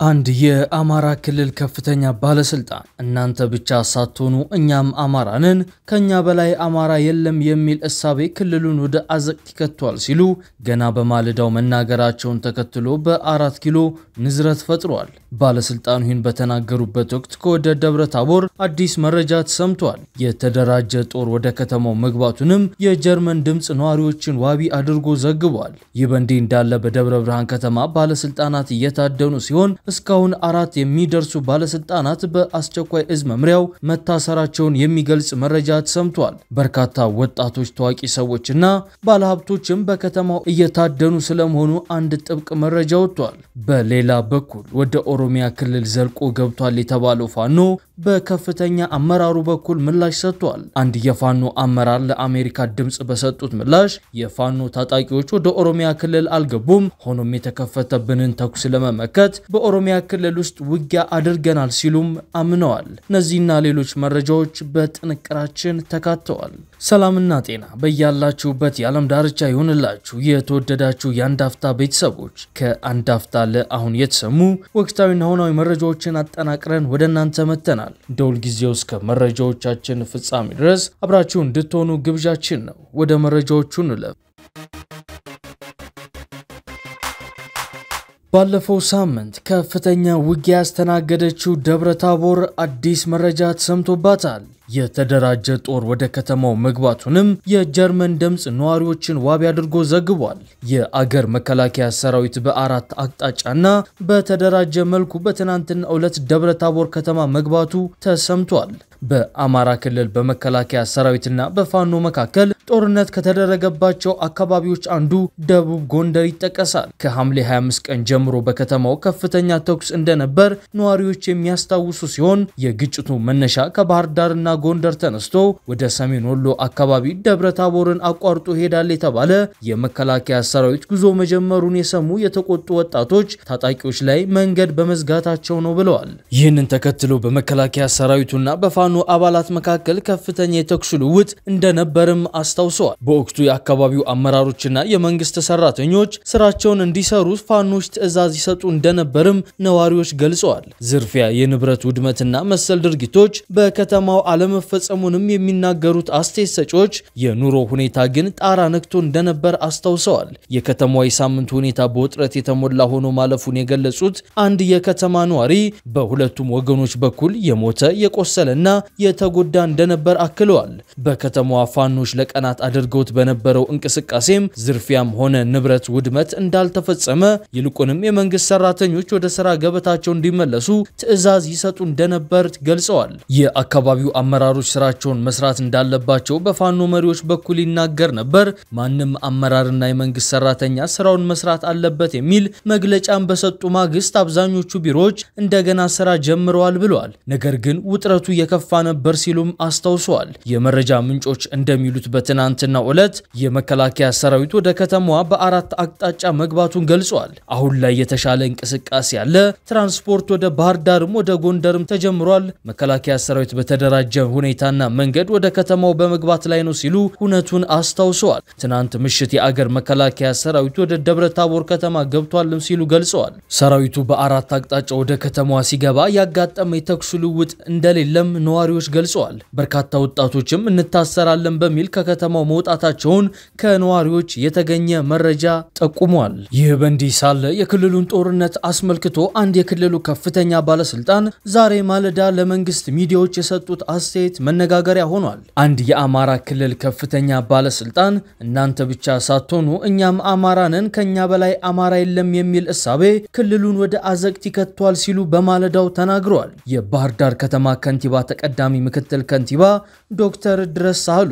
አንድ የአማራ ክልል ከፍተኛ ባለስልጣን እናንተ ብቻ ሳትሆኑ እኛም አማራ ነን፣ ከኛ በላይ አማራ የለም የሚል እሳቤ ክልሉን ወደ አዘቅት ይከቷል ሲሉ ገና በማለዳው መናገራቸውን ተከትሎ በአራት ኪሎ ንዝረት ፈጥሯል። ባለስልጣኑ ይህን በተናገሩበት ወቅት ከወደ ደብረ ታቦር አዲስ መረጃ ተሰምቷል። የተደራጀ ጦር ወደ ከተማው መግባቱንም የጀርመን ድምፅ ነዋሪዎችን ዋቢ አድርጎ ዘግቧል። ይህ በእንዲህ እንዳለ በደብረ ብርሃን ከተማ ባለስልጣናት እየታደኑ ሲሆን እስካሁን አራት የሚደርሱ ባለስልጣናት በአስቸኳይ እዝ መምሪያው መታሰራቸውን የሚገልጽ መረጃ ተሰምቷል። በርካታ ወጣቶች፣ ታዋቂ ሰዎችና ባለሀብቶችም በከተማው እየታደኑ ስለመሆኑ አንድ ጥብቅ መረጃ ወጥቷል። በሌላ በኩል ወደ ኦሮሚያ ክልል ዘልቆ ገብቷል የተባለው ፋኖ በከፍተኛ አመራሩ በኩል ምላሽ ሰጥቷል። አንድ የፋኖ አመራር ለአሜሪካ ድምፅ በሰጡት ምላሽ የፋኖ ታጣቂዎች ወደ ኦሮሚያ ክልል አልገቡም፣ ሆኖም የተከፈተብንን ተኩስ ለመመከት በኦሮሚያ ክልል ውስጥ ውጊያ አድርገናል ሲሉም አምነዋል። እነዚህና ሌሎች መረጃዎች በጥንቅራችን ተካተዋል። ሰላምና ጤና በያላችሁበት የዓለም ዳርቻ ይሆንላችሁ። የተወደዳችሁ የአንድ አፍታ ቤተሰቦች ከአንድ አፍታ ለአሁን የተሰሙ ወቅታዊና ሆናዊ መረጃዎችን አጠናቅረን ወደ እናንተ መጥተናል። እንደ ሁልጊዜው እስከ መረጃዎቻችን ፍጻሜ ድረስ አብራችሁ እንድትሆኑ ግብዣችን ነው። ወደ መረጃዎቹ እንለፍ። ባለፈው ሳምንት ከፍተኛ ውጊያ ያስተናገደችው ደብረ ታቦር አዲስ መረጃ ተሰምቶባታል። የተደራጀ ጦር ወደ ከተማው መግባቱንም የጀርመን ድምፅ ነዋሪዎችን ዋቢ አድርጎ ዘግቧል። የአገር መከላከያ ሰራዊት በአራት አቅጣጫና በተደራጀ መልኩ በትናንትናው ዕለት ደብረ ታቦር ከተማ መግባቱ ተሰምቷል። በአማራ ክልል በመከላከያ ሰራዊትና በፋኖ መካከል ጦርነት ከተደረገባቸው አካባቢዎች አንዱ ደቡብ ጎንደር ይጠቀሳል። ከሐምሌ 25 ቀን ጀምሮ በከተማው ከፍተኛ ተኩስ እንደነበር ነዋሪዎች የሚያስታውሱ ሲሆን የግጭቱ መነሻ ከባህር ዳርና ጎንደር ተነስቶ ወደ ሰሜን ወሎ አካባቢ ደብረ ታቦርን አቋርጦ ሄዳል የተባለ የመከላከያ ሰራዊት ጉዞ መጀመሩን የሰሙ የተቆጡ ወጣቶች ታጣቂዎች ላይ መንገድ በመዝጋታቸው ነው ብለዋል። ይህንን ተከትሎ በመከላከያ ሰራዊቱና በፋኖ አባላት መካከል ከፍተኛ የተኩስ ልውውጥ እንደነበርም አስታውሰዋል። በወቅቱ የአካባቢው አመራሮችና የመንግስት ሰራተኞች ስራቸውን እንዲሰሩ ፋኖች ትዕዛዝ ይሰጡ እንደነበርም ነዋሪዎች ገልጸዋል። ዝርፊያ፣ የንብረት ውድመትና መሰል ድርጊቶች በከተማው አለመፈጸሙንም የሚናገሩት አስተያየት ሰጪዎች የኑሮ ሁኔታ ግን ጣራ ነክቶ እንደነበር አስታውሰዋል። የከተማዋ የሳምንት ሁኔታ በውጥረት የተሞላ ሆኖ ማለፉን የገለጹት አንድ የከተማ ነዋሪ በሁለቱም ወገኖች በኩል የሞተ የቆሰለና የተጎዳ እንደነበር አክለዋል። በከተማዋ ፋኖች ለቀናት አድርገውት በነበረው እንቅስቃሴም ዝርፊያም ሆነ ንብረት ውድመት እንዳልተፈጸመ ይልቁንም የመንግስት ሰራተኞች ወደ ስራ ገበታቸው እንዲመለሱ ትዕዛዝ ይሰጡ እንደነበር ገልጸዋል። የአካባቢው አመራሮች ስራቸውን መስራት እንዳለባቸው በፋኖ መሪዎች በኩል ይናገር ነበር። ማንም አመራርና የመንግስት ሰራተኛ ስራውን መስራት አለበት የሚል መግለጫን በሰጡ ማግስት አብዛኞቹ ቢሮዎች እንደገና ስራ ጀምረዋል ብለዋል። ነገር ግን ውጥረቱ የከፋ ነበር ሲሉም አስታውሰዋል። የመረጃ ምንጮች እንደሚሉት በትናንትናው ዕለት የመከላከያ ሰራዊት ወደ ከተማዋ በአራት አቅጣጫ መግባቱን ገልጿል። አሁን ላይ የተሻለ እንቅስቃሴ ያለ ትራንስፖርት ወደ ባህር ዳርም ወደ ጎንደርም ተጀምሯል። መከላከያ ሰራዊት በተደራጀ ሁኔታና መንገድ ወደ ከተማው በመግባት ላይ ነው ሲሉ እውነቱን አስታውሰዋል። ትናንት ምሽት የአገር መከላከያ ሰራዊት ወደ ደብረ ታቦር ከተማ ገብቷልም ሲሉ ገልጸዋል። ሰራዊቱ በአራት አቅጣጫ ወደ ከተማዋ ሲገባ ያጋጠመ የተኩስ ልውውጥ እንደሌለም ነዋሪዎች ገልጸዋል። በርካታ ወጣቶችም እንታሰራለን በሚል ከከተማው መውጣታቸውን ከነዋሪዎች የተገኘ መረጃ ጠቁሟል። ይህ በእንዲህ ሳለ የክልሉን ጦርነት አስመልክቶ አንድ የክልሉ ከፍተኛ ባለስልጣን ዛሬ ማለዳ ለመንግስት ሚዲያዎች የሰጡት አስተያየት መነጋገሪያ ሆኗል። አንድ የአማራ ክልል ከፍተኛ ባለስልጣን እናንተ ብቻ ሳትሆኑ እኛም አማራ ነን፣ ከኛ በላይ አማራ የለም የሚል እሳቤ ክልሉን ወደ አዘቅት ይከቷል ሲሉ በማለዳው ተናግረዋል። የባህር ዳር ከተማ ከንቲባ ተቀዳሚ ምክትል ከንቲባ ዶክተር ድረስ ሳህሉ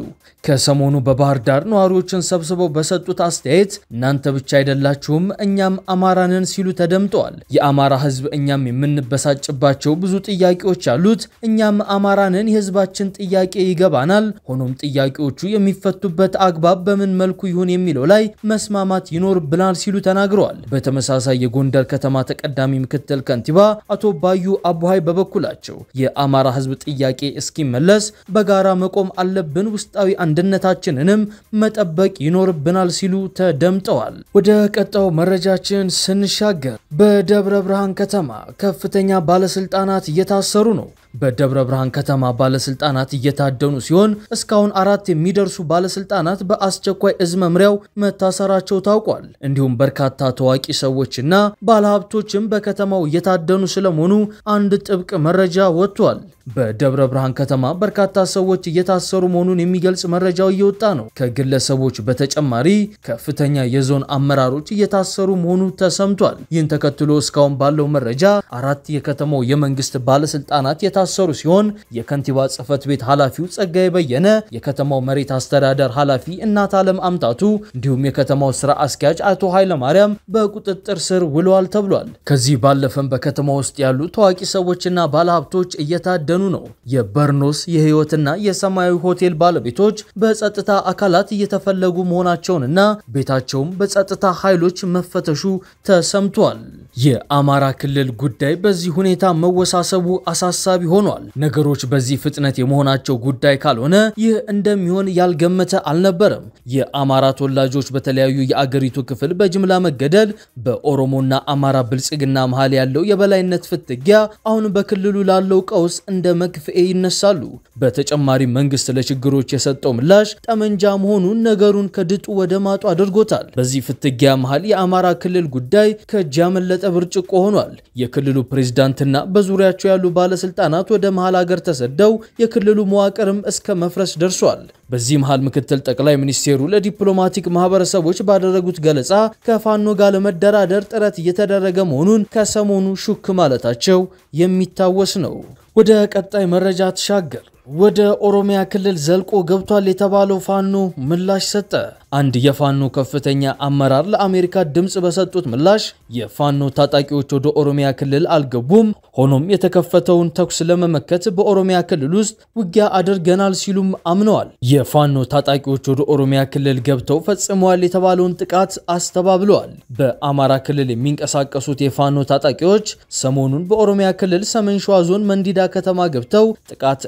ከሰሞኑ በባህር ዳር ነዋሪዎችን ሰብስበው በሰጡት አስተያየት እናንተ ብቻ አይደላችሁም እኛም አማራ ነን ሲሉ ተደምጠዋል። የአማራ ሕዝብ እኛም የምንበሳጭባቸው ብዙ ጥያቄዎች አሉት። እኛም አማራ ነን፣ የህዝባችን ጥያቄ ይገባናል። ሆኖም ጥያቄዎቹ የሚፈቱበት አግባብ በምን መልኩ ይሁን የሚለው ላይ መስማማት ይኖርብናል ሲሉ ተናግረዋል። በተመሳሳይ የጎንደር ከተማ ተቀዳሚ ምክትል ከንቲባ አቶ ባዩ አቡሃይ በበኩላቸው የአማራ ሕዝብ ጥያቄ እስኪመለስ በጋራ መቆም አለብን፣ ውስጣዊ አንድነታችን ደህንነታችንንም መጠበቅ ይኖርብናል ሲሉ ተደምጠዋል። ወደ ቀጣው መረጃችን ስንሻገር በደብረ ብርሃን ከተማ ከፍተኛ ባለስልጣናት እየታሰሩ ነው። በደብረ ብርሃን ከተማ ባለስልጣናት እየታደኑ ሲሆን እስካሁን አራት የሚደርሱ ባለስልጣናት በአስቸኳይ እዝ መምሪያው መታሰራቸው ታውቋል። እንዲሁም በርካታ ታዋቂ ሰዎችና ባለሀብቶችም በከተማው እየታደኑ ስለመሆኑ አንድ ጥብቅ መረጃ ወጥቷል። በደብረ ብርሃን ከተማ በርካታ ሰዎች እየታሰሩ መሆኑን የሚገልጽ መረጃው እየወጣ ነው። ከግለሰቦች በተጨማሪ ከፍተኛ የዞን አመራሮች እየታሰሩ መሆኑ ተሰምቷል። ይህን ተከትሎ እስካሁን ባለው መረጃ አራት የከተማው የመንግስት ባለስልጣናት የታሰሩ ሲሆን የከንቲባ ጽህፈት ቤት ኃላፊው ጸጋዬ በየነ፣ የከተማው መሬት አስተዳደር ኃላፊ እናት አለም አምታቱ እንዲሁም የከተማው ስራ አስኪያጅ አቶ ኃይለማርያም በቁጥጥር ስር ውለዋል ተብሏል። ከዚህ ባለፈም በከተማ ውስጥ ያሉ ታዋቂ ሰዎችና ባለሀብቶች እየታደኑ ነው። የበርኖስ የህይወትና የሰማያዊ ሆቴል ባለቤቶች በጸጥታ አካላት እየተፈለጉ መሆናቸውንና ቤታቸውም በጸጥታ ኃይሎች መፈተሹ ተሰምቷል። የአማራ ክልል ጉዳይ በዚህ ሁኔታ መወሳሰቡ አሳሳቢ ሆኗል። ነገሮች በዚህ ፍጥነት የመሆናቸው ጉዳይ ካልሆነ ይህ እንደሚሆን ያልገመተ አልነበረም። የአማራ ተወላጆች በተለያዩ የአገሪቱ ክፍል በጅምላ መገደል፣ በኦሮሞና አማራ ብልጽግና መሃል ያለው የበላይነት ፍትጊያ አሁን በክልሉ ላለው ቀውስ እንደ መክፍኤ ይነሳሉ። በተጨማሪ መንግስት ለችግሮች የሰጠው ምላሽ ጠመንጃ መሆኑን ነገሩን ከድጡ ወደ ማጡ አድርጎታል። በዚህ ፍትጊያ መሃል የአማራ ክልል ጉዳይ ከእጅ ያመለጠ ብርጭቆ ሆኗል። የክልሉ ፕሬዝዳንትና በዙሪያቸው ያሉ ባለስልጣናት ወደ መሃል ሀገር ተሰደው የክልሉ መዋቅርም እስከ መፍረስ ደርሷል። በዚህ መሃል ምክትል ጠቅላይ ሚኒስቴሩ ለዲፕሎማቲክ ማህበረሰቦች ባደረጉት ገለጻ ከፋኖ ጋር ለመደራደር ጥረት እየተደረገ መሆኑን ከሰሞኑ ሹክ ማለታቸው የሚታወስ ነው። ወደ ቀጣይ መረጃ ተሻገር። ወደ ኦሮሚያ ክልል ዘልቆ ገብቷል የተባለው ፋኖ ምላሽ ሰጠ። አንድ የፋኖ ከፍተኛ አመራር ለአሜሪካ ድምፅ በሰጡት ምላሽ የፋኖ ታጣቂዎች ወደ ኦሮሚያ ክልል አልገቡም፣ ሆኖም የተከፈተውን ተኩስ ለመመከት በኦሮሚያ ክልል ውስጥ ውጊያ አድርገናል ሲሉም አምነዋል። የፋኖ ታጣቂዎች ወደ ኦሮሚያ ክልል ገብተው ፈጽመዋል የተባለውን ጥቃት አስተባብለዋል። በአማራ ክልል የሚንቀሳቀሱት የፋኖ ታጣቂዎች ሰሞኑን በኦሮሚያ ክልል ሰሜን ሸዋ ዞን መንዲዳ ከተማ ገብተው ጥቃት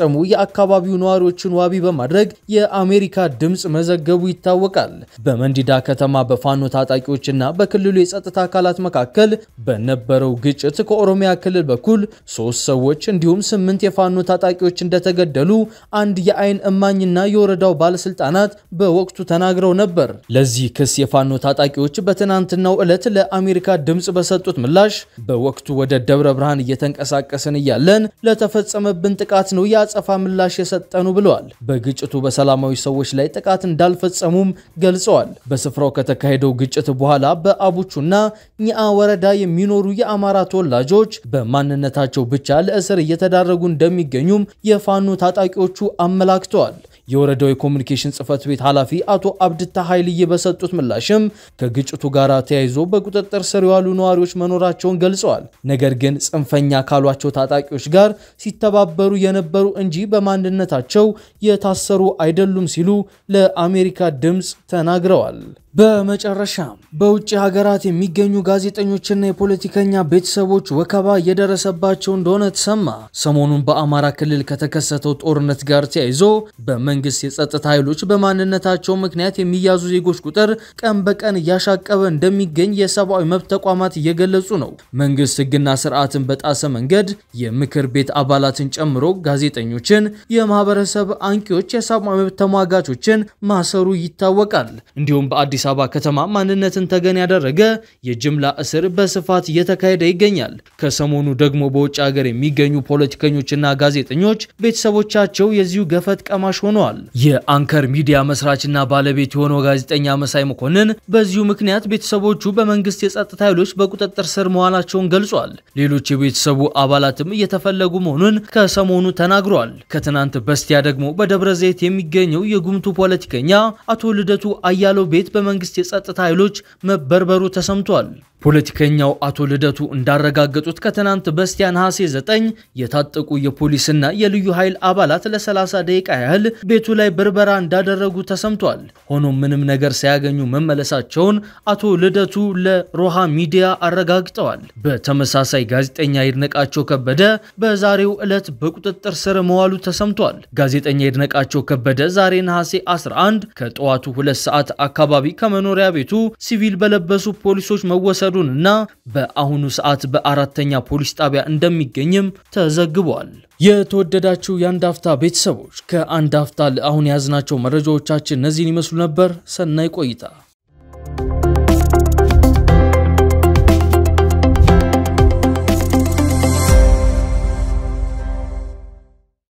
እንደፈጸሙ የአካባቢው ነዋሪዎችን ዋቢ በማድረግ የአሜሪካ ድምፅ መዘገቡ ይታወቃል። በመንዲዳ ከተማ በፋኖ ታጣቂዎችና በክልሉ የጸጥታ አካላት መካከል በነበረው ግጭት ከኦሮሚያ ክልል በኩል ሶስት ሰዎች እንዲሁም ስምንት የፋኖ ታጣቂዎች እንደተገደሉ አንድ የአይን እማኝና የወረዳው ባለስልጣናት በወቅቱ ተናግረው ነበር። ለዚህ ክስ የፋኖ ታጣቂዎች በትናንትናው ዕለት ለአሜሪካ ድምፅ በሰጡት ምላሽ በወቅቱ ወደ ደብረ ብርሃን እየተንቀሳቀስን እያለን ለተፈጸመብን ጥቃት ነው የአጸፋ ምላሽ የሰጠኑ ብለዋል። በግጭቱ በሰላማዊ ሰዎች ላይ ጥቃት እንዳልፈጸሙም ገልጸዋል። በስፍራው ከተካሄደው ግጭት በኋላ በአቡቹና ኒአ ወረዳ የሚኖሩ የአማራ ተወላጆች በማንነታቸው ብቻ ለእስር እየተዳረጉ እንደሚገኙም የፋኖ ታጣቂዎቹ አመላክተዋል። የወረዳው የኮሚኒኬሽን ጽህፈት ቤት ኃላፊ አቶ አብድታ ኃይልዬ በሰጡት ምላሽም ከግጭቱ ጋር ተያይዞ በቁጥጥር ስር የዋሉ ነዋሪዎች መኖራቸውን ገልጸዋል። ነገር ግን ጽንፈኛ ካሏቸው ታጣቂዎች ጋር ሲተባበሩ የነበሩ እንጂ በማንነታቸው የታሰሩ አይደሉም ሲሉ ለአሜሪካ ድምፅ ተናግረዋል። በመጨረሻም በውጭ ሀገራት የሚገኙ ጋዜጠኞችና የፖለቲከኛ ቤተሰቦች ወከባ እየደረሰባቸው እንደሆነ ተሰማ። ሰሞኑን በአማራ ክልል ከተከሰተው ጦርነት ጋር ተያይዞ በመንግስት የጸጥታ ኃይሎች በማንነታቸው ምክንያት የሚያዙ ዜጎች ቁጥር ቀን በቀን እያሻቀበ እንደሚገኝ የሰብአዊ መብት ተቋማት እየገለጹ ነው። መንግስት ሕግና ስርዓትን በጣሰ መንገድ የምክር ቤት አባላትን ጨምሮ ጋዜጠኞችን፣ የማህበረሰብ አንቂዎች፣ የሰብአዊ መብት ተሟጋቾችን ማሰሩ ይታወቃል። እንዲሁም በአዲስ አዲስ አበባ ከተማ ማንነትን ተገን ያደረገ የጅምላ እስር በስፋት እየተካሄደ ይገኛል። ከሰሞኑ ደግሞ በውጭ ሀገር የሚገኙ ፖለቲከኞችና ጋዜጠኞች ቤተሰቦቻቸው የዚሁ ገፈት ቀማሽ ሆነዋል። የአንከር ሚዲያ መስራችና ባለቤት የሆነው ጋዜጠኛ መሳይ መኮንን በዚሁ ምክንያት ቤተሰቦቹ በመንግስት የጸጥታ ኃይሎች በቁጥጥር ስር መዋላቸውን ገልጿል። ሌሎች የቤተሰቡ አባላትም እየተፈለጉ መሆኑን ከሰሞኑ ተናግረዋል። ከትናንት በስቲያ ደግሞ በደብረ ዘይት የሚገኘው የጉምቱ ፖለቲከኛ አቶ ልደቱ አያለው ቤት በመንግስት የጸጥታ ኃይሎች መበርበሩ ተሰምቷል። ፖለቲከኛው አቶ ልደቱ እንዳረጋገጡት ከትናንት በስቲያ ነሐሴ 9 የታጠቁ የፖሊስና የልዩ ኃይል አባላት ለ30 ደቂቃ ያህል ቤቱ ላይ ብርበራ እንዳደረጉ ተሰምቷል። ሆኖም ምንም ነገር ሳያገኙ መመለሳቸውን አቶ ልደቱ ለሮሃ ሚዲያ አረጋግጠዋል። በተመሳሳይ ጋዜጠኛ ይድነቃቸው ከበደ በዛሬው ዕለት በቁጥጥር ስር መዋሉ ተሰምቷል። ጋዜጠኛ ይድነቃቸው ከበደ ዛሬ ነሐሴ 11 ከጠዋቱ ሁለት ሰዓት አካባቢ ከመኖሪያ ቤቱ ሲቪል በለበሱ ፖሊሶች መወሰዱን እና በአሁኑ ሰዓት በአራተኛ ፖሊስ ጣቢያ እንደሚገኝም ተዘግቧል። የተወደዳችሁ የአንድ አፍታ ቤተሰቦች ከአንድ አፍታ ለአሁን የያዝናቸው መረጃዎቻችን እነዚህን ይመስሉ ነበር። ሰናይ ቆይታ